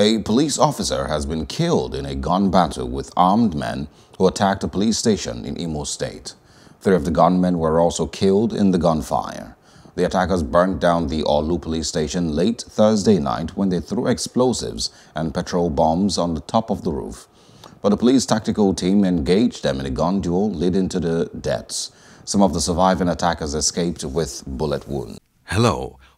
A police officer has been killed in a gun battle with armed men who attacked a police station in Imo State. Three of the gunmen were also killed in the gunfire. The attackers burnt down the Orlu police station late Thursday night when they threw explosives and petrol bombs on the top of the roof. But the police tactical team engaged them in a gun duel leading to the deaths. Some of the surviving attackers escaped with bullet wounds. Hello,